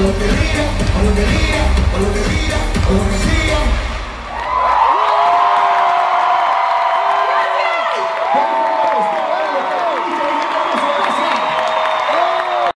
o lo que diga, o lo que diga, o lo que diga, o lo que siga.